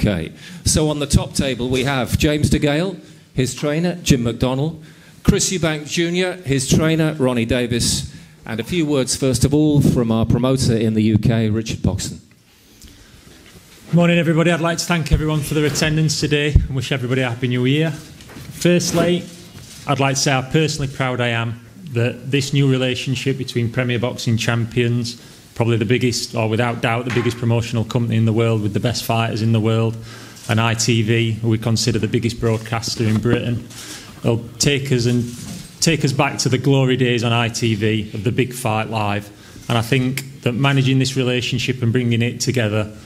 Okay, so on the top table we have James DeGale, his trainer, Jim McDonnell, Chris Eubank Jr., his trainer, Ronnie Davis, and a few words, first of all, from our promoter in the UK, Richard Poxon. Morning, everybody. I'd like to thank everyone for their attendance today and wish everybody a Happy New Year. Firstly, I'd like to say how personally proud I am that this new relationship between Premier Boxing Champions, probably the biggest, or without doubt, the biggest promotional company in the world with the best fighters in the world, and ITV, who we consider the biggest broadcaster in Britain, They'll take us and take us back to the glory days on ITV of the big fight live. And I think that managing this relationship and bringing it together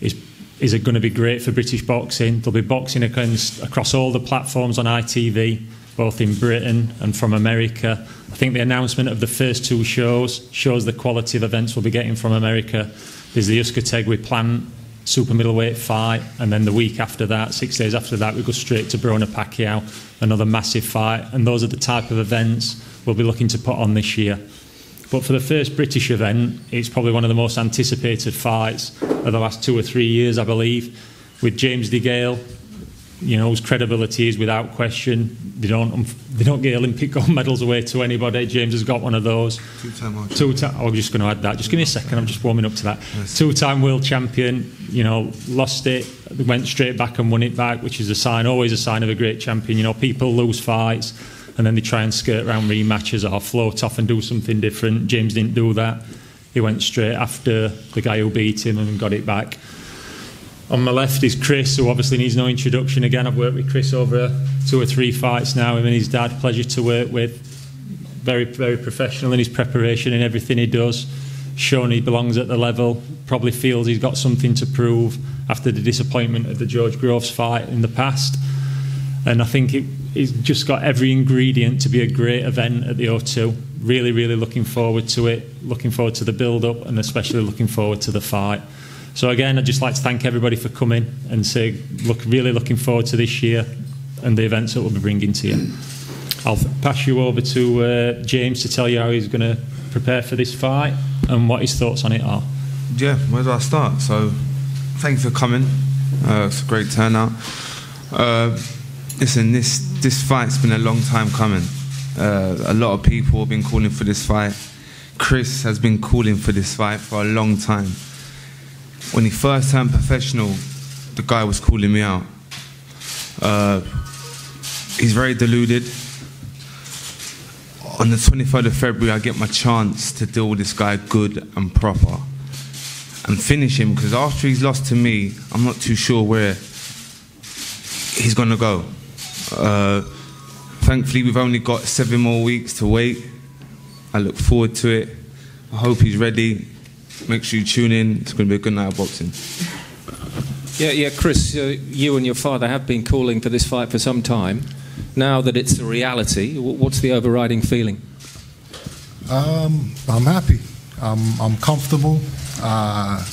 is is going to be great for British boxing? There'll be boxing across, across all the platforms on ITV, both in Britain and from America. I think the announcement of the first two shows shows the quality of events we'll be getting from America. There's the Uska Plant super middleweight fight, and then the week after that, six days after that, we go straight to Broner Pacquiao, another massive fight. And those are the type of events we'll be looking to put on this year. But for the first British event, it's probably one of the most anticipated fights of the last two or three years, I believe, with James DeGale. You know, his credibility is without question. They don't, um, they don't get Olympic gold medals away to anybody. James has got one of those. Two-time Two time. I'm oh, just going to add that. Just give me a second. I'm just warming up to that. Yes. Two-time world champion. You know, lost it, went straight back and won it back, which is a sign, always a sign of a great champion. You know, people lose fights and then they try and skirt around rematches or float off and do something different. James didn't do that. He went straight after the guy who beat him and got it back. On my left is Chris, who obviously needs no introduction. Again, I've worked with Chris over two or three fights now. Him and his dad, pleasure to work with. Very, very professional in his preparation and everything he does. Shown he belongs at the level. Probably feels he's got something to prove after the disappointment of the George Groves fight in the past. And I think it, just got every ingredient to be a great event at the O2. Really, really looking forward to it, looking forward to the build up, and especially looking forward to the fight. So, again, I'd just like to thank everybody for coming and say, look, really looking forward to this year and the events that we'll be bringing to you. I'll pass you over to uh, James to tell you how he's going to prepare for this fight and what his thoughts on it are. Yeah, where do I start? So, thank you for coming. Uh, it's a great turnout. Uh, listen, this this fight's been a long time coming. Uh, a lot of people have been calling for this fight. Chris has been calling for this fight for a long time. When he first turned professional, the guy was calling me out. Uh, he's very deluded. On the 23rd of February, I get my chance to deal with this guy good and proper and finish him because after he's lost to me, I'm not too sure where he's going to go. Uh, thankfully, we've only got seven more weeks to wait. I look forward to it. I hope he's ready. Make sure you tune in. It's going to be a good night of boxing. Yeah, yeah, Chris, uh, you and your father have been calling for this fight for some time. Now that it's a reality, what's the overriding feeling? Um, I'm happy. I'm, I'm comfortable. Uh,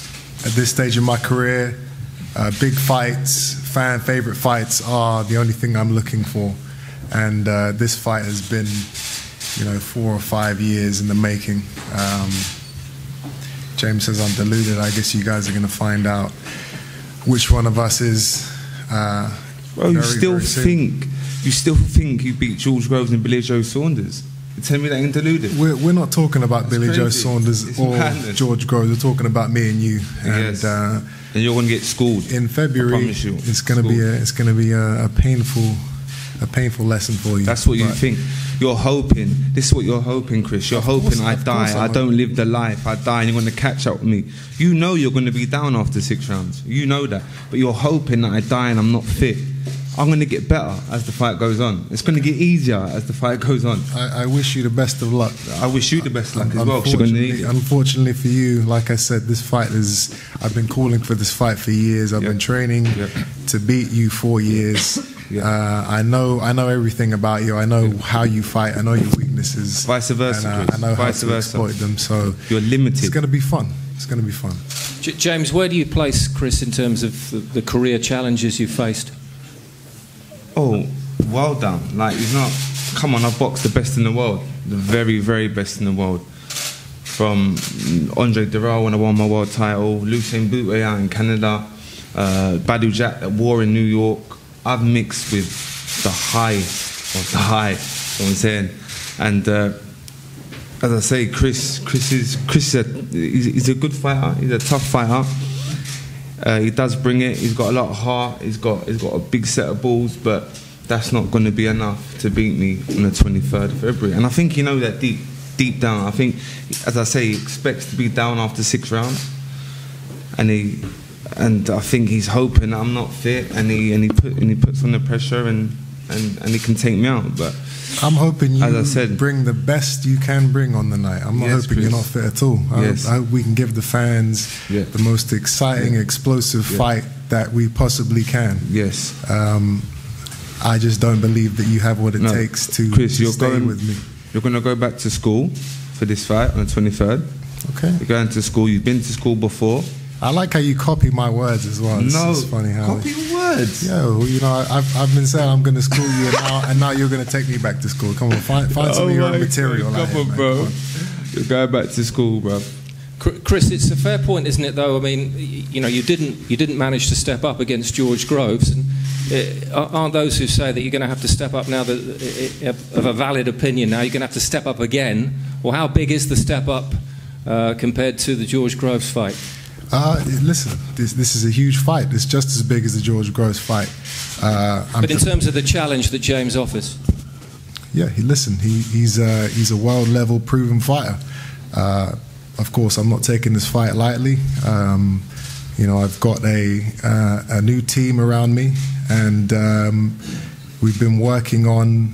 at this stage in my career, uh, big fights, fan favorite fights are the only thing I'm looking for. And uh, this fight has been, you know, four or five years in the making. Um, James says I'm deluded. I guess you guys are going to find out which one of us is. Uh, Bro, you still think you still think you beat George Groves and Billy Joe Saunders? You tell me that ain't deluded. We're, we're not talking about That's Billy crazy. Joe Saunders it's or madness. George Groves. We're talking about me and you. And, yes. Uh, and you're going to get schooled. In February, it's going to be a, it's going to be a, a, painful, a painful lesson for you. That's what you think. You're hoping. This is what you're hoping, Chris. You're hoping I die. I don't live the life. I die, and you're going to catch up with me. You know you're going to be down after six rounds. You know that, but you're hoping that I die and I'm not fit. I'm going to get better as the fight goes on. It's going to get easier as the fight goes on. I, I wish you the best of luck. I wish you the best of luck as well. Unfortunately, unfortunately for you, like I said, this fight is. I've been calling for this fight for years. I've yep. been training yep. to beat you for years. Yep. Uh, I know. I know everything about you. I know how you fight. I know your weaknesses. Vice versa. And, uh, I know Vice how to versa. exploit them. So you're limited. It's going to be fun. It's going to be fun. J- James, where do you place Chris in terms of the, the career challenges you faced? oh, well done. Like, he's not, come on, I've boxed the best in the world, the very, very best in the world. From Andre Dirrell when I won my world title, Lucian Bute out in Canada, uh, Badou Jack at war in New York. I've mixed with the high of the high. You know what I'm saying? And uh, as I say, Chris, Chris is Chris is a, he's a good fighter. He's a tough fighter. Uh, he does bring it. He's got a lot of heart. He's got he's got a big set of balls, but that's not going to be enough to beat me on the 23rd of February. And I think you know that deep deep down. I think, as I say, he expects to be down after six rounds, and he and I think he's hoping I'm not fit, and he and he put and he puts on the pressure, and and, and he can take me out, but. I'm hoping you As I said- bring the best you can bring on the night. I'm not Yes, hoping you're not fit at all. I, Yes. hope, I hope we can give the fans Yeah. the most exciting, explosive Yeah. fight that we possibly can. Yes. Um, I just don't believe that you have what it No. takes to, Chris, you're stay going with me. You're going to go back to school for this fight on the 23rd. Okay. You're going to school. You've been to school before. I like how you copy my words as well. It's, no, it's funny how. copy words. Yeah, well, you know, I've, I've been saying I'm going to school you, and now, and now you're going to take me back to school. Come on, find, find some of your Oh own material. God, Come here, on, bro. Come on. You're going back to school, bro. Chris, it's a fair point, isn't it? Though I mean, you know, you didn't you didn't manage to step up against George Groves, and uh, aren't those who say that you're going to have to step up now that uh, uh, of a valid opinion? Now you're going to have to step up again. Well, how big is the step up uh, compared to the George Groves fight? Uh, listen, this, this is a huge fight. It's just as big as the George Groves fight. Uh, But in terms of the challenge that James offers, yeah, he, listen, he, he's, a, he's a world level proven fighter. Uh, of course, I'm not taking this fight lightly. Um, you know, I've got a, uh, a new team around me, and um, we've been working on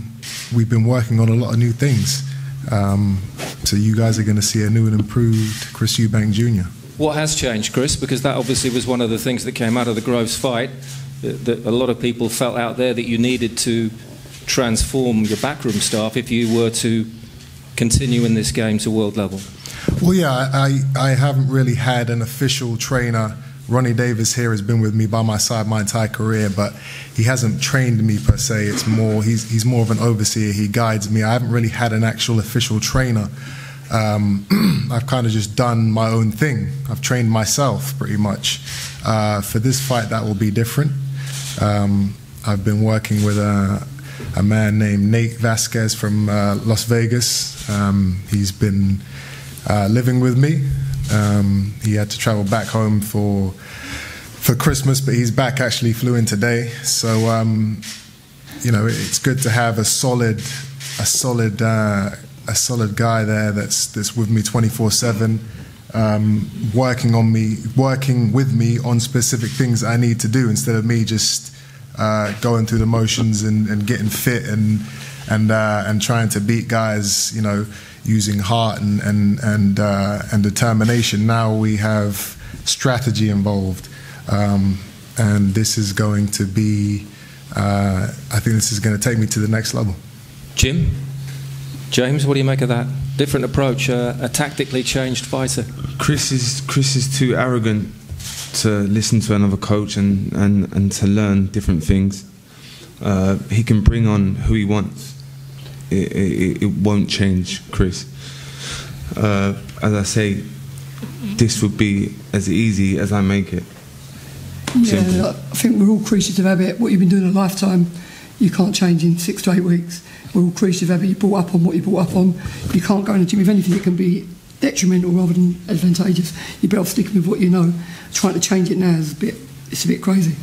we've been working on a lot of new things. Um, so you guys are going to see a new and improved Chris Eubank Jr. what has changed, Chris? Because that obviously was one of the things that came out of the Groves fight. That, that a lot of people felt out there that you needed to transform your backroom staff if you were to continue in this game to world level. Well, yeah, I, I haven't really had an official trainer. Ronnie Davis here has been with me by my side my entire career, but he hasn't trained me per se. It's more he's he's more of an overseer. He guides me. I haven't really had an actual official trainer. Um, I've kind of just done my own thing. I've trained myself pretty much. Uh, for this fight, that will be different. Um, I've been working with a, a man named Nate Vasquez from uh, Las Vegas. Um, he's been uh, living with me. Um, he had to travel back home for for Christmas, but he's back. Actually, flew in today. So um, you know, it's good to have a solid, a solid, uh, a solid guy there that's that's with me twenty four seven, um, working on me, working with me on specific things I need to do instead of me just uh, going through the motions and, and getting fit and and uh, and trying to beat guys, you know, using heart and and and uh, and determination. Now we have strategy involved, um, and this is going to be. Uh, I think this is going to take me to the next level. Jim? James, what do you make of that? Different approach, uh, a tactically changed fighter. Chris is Chris is too arrogant to listen to another coach and, and, and to learn different things. Uh, he can bring on who he wants. It, it, it won't change Chris. Uh, as I say, this would be as easy as I make it. Simple. Yeah, I think we're all creatures of habit. What you've been doing a lifetime, you can't change in six to eight weeks. We're all creatures of habit. You brought up on what you brought up on. You can't go in the gym with anything that can be detrimental rather than advantageous. You're better off sticking with what you know. Trying to change it now is a bit, it's a bit crazy.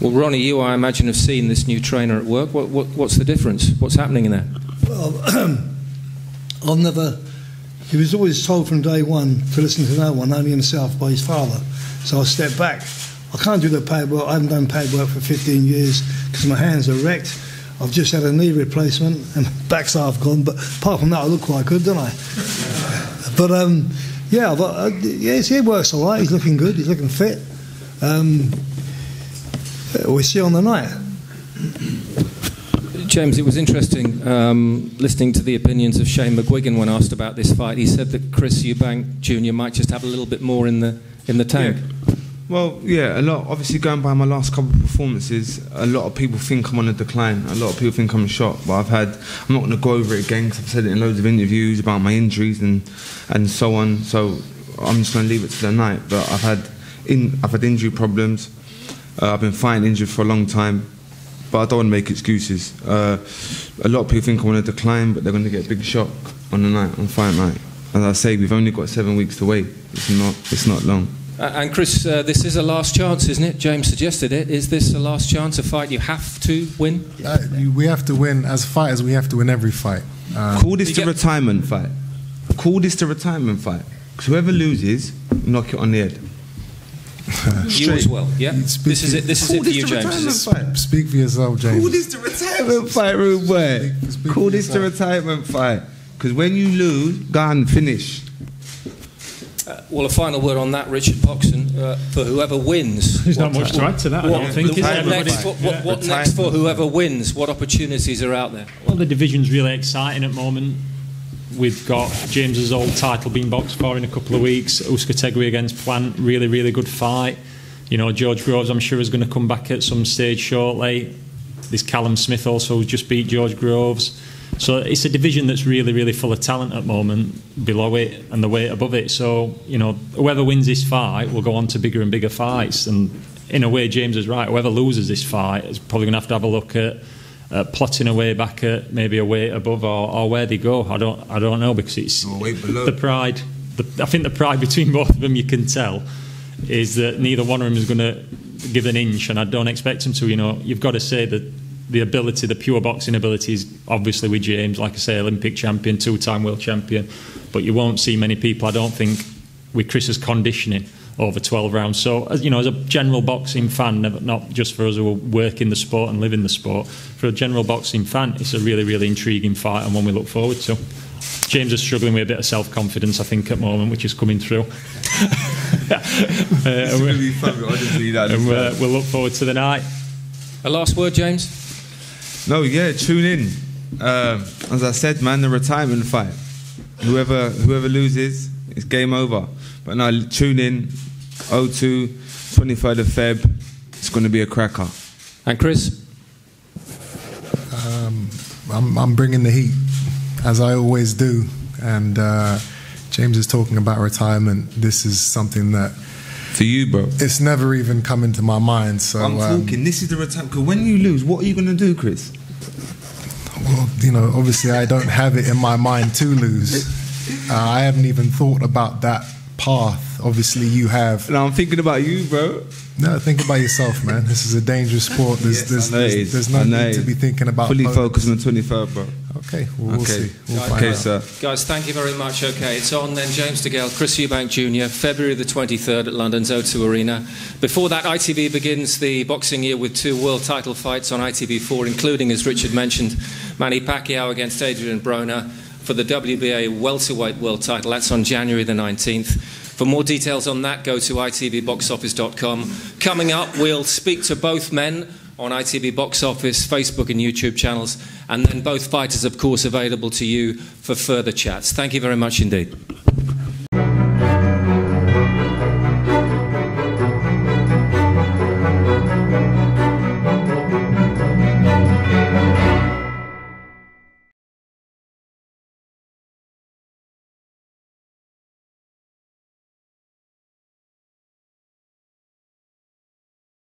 Well, Ronnie, you, I imagine, have seen this new trainer at work. What, what, what's the difference? What's happening in there? Well, I've never. He was always told from day one to listen to no one, only himself, by his father. So I stepped back. I can't do the pad work. I haven't done pad work for 15 years because my hands are wrecked. I've just had a knee replacement and my back's half gone. But apart from that, I look quite good, don't I? but um, yeah, but uh, yes, he works all right. He's looking good. He's looking fit. Um, we'll see on the night. James, it was interesting um, listening to the opinions of Shane McGuigan when asked about this fight. He said that Chris Eubank Jr. might just have a little bit more in the in the tank. Well, yeah, a lot. Obviously, going by my last couple of performances, a lot of people think I'm on a decline. A lot of people think I'm shot, but I've had. I'm not going to go over it again because I've said it in loads of interviews about my injuries and and so on. So I'm just going to leave it to the night. But I've had in I've had injury problems. Uh, I've been fighting injured for a long time, but I don't want to make excuses. Uh, a lot of people think I'm on a decline, but they're going to get a big shock on the night, on fight night. As I say, we've only got seven weeks to wait. It's not, it's not long. Uh, and Chris, uh, this is a last chance, isn't it? James suggested it. Is this a last chance, a fight you have to win? Uh, you- we have to win as fighters. We have to win every fight. Um, Call this You the retirement fight. Call this the retirement fight. Because whoever loses, knock it on the head. You as well, yeah? This is it, this is it for you, James. retirement Is this- fight. speak for yourself, James. Call this the retirement fight, rude boy. Speak- Call for this the retirement fight. Because when you lose, go and finish. Uh, well, a final word on that, Richard Poxon. Uh, for whoever wins. There's not what- much to add to that, I don't think. is what next, for, what, what next for whoever wins? What opportunities are out there? Well, the division's really exciting at the moment. We've got James's old title being boxed for in a couple of weeks. Uzcategui against Plant, really, really good fight. You know, George Groves, I'm sure, is going to come back at some stage shortly. This Callum Smith also just beat George Groves. So it's a division that's really, really full of talent at the moment, below it and the weight above it. So, you know, whoever wins this fight will go on to bigger and bigger fights. And in a way, James is right. Whoever loses this fight is probably going to have to have a look at uh, plotting a way back at maybe a weight above or, or where they go. I don't, I don't know because it's the pride. The, I think the pride between both of them, you can tell, is that neither one of them is going to give an inch, and I don't expect them to. You know, you've got to say that the ability, the pure boxing ability, is obviously with James, like I say, Olympic champion, two-time world champion, but you won't see many people, I don't think, with Chris's conditioning over 12 rounds. So, as, you know, as a general boxing fan, not just for us who work in the sport and live in the sport, for a general boxing fan, it's a really, really intriguing fight and one we look forward to. James is struggling with a bit of self-confidence, I think, at the moment, which is coming through. Uh, and we- and uh, we'll look forward to the night. A last word, James? No, yeah, tune in. Um, as I said, man, the retirement fight. Whoever whoever loses, it's game over. But now tune in. O2, 23rd of Feb. It's going to be a cracker. And Chris? I'm, I'm bringing the heat, as I always do. And uh, James is talking about retirement. This is something that For you, bro. it's never even come into my mind. So, I'm um, talking. This is the retirement. Because when you lose, what are you going to do, Chris? Well, you know, obviously I don't have it in my mind to lose. Uh, I haven't even thought about that path. Obviously, you have. No, I'm thinking about you, bro. No, think about yourself, man. This is a dangerous sport. There's, Yes, there's, I know it there's, there's no need to be thinking about Fully opponents. focused on the 23rd, bro. Okay, well, we'll Okay. see. We'll Okay, out. sir. Guys, thank you very much. Okay, it's on then. James DeGale, Chris Eubank Jr., February the 23rd at London's O2 Arena. Before that, ITV begins the boxing year with two world title fights on ITV4, including, as Richard mentioned, Manny Pacquiao against Adrian Broner for the WBA welterweight world title. That's on January the 19th. For more details on that, go to itvboxoffice.com. Coming up, we'll speak to both men on ITV Box Office, Facebook, and YouTube channels, and then both fighters, of course, available to you for further chats. Thank you very much indeed.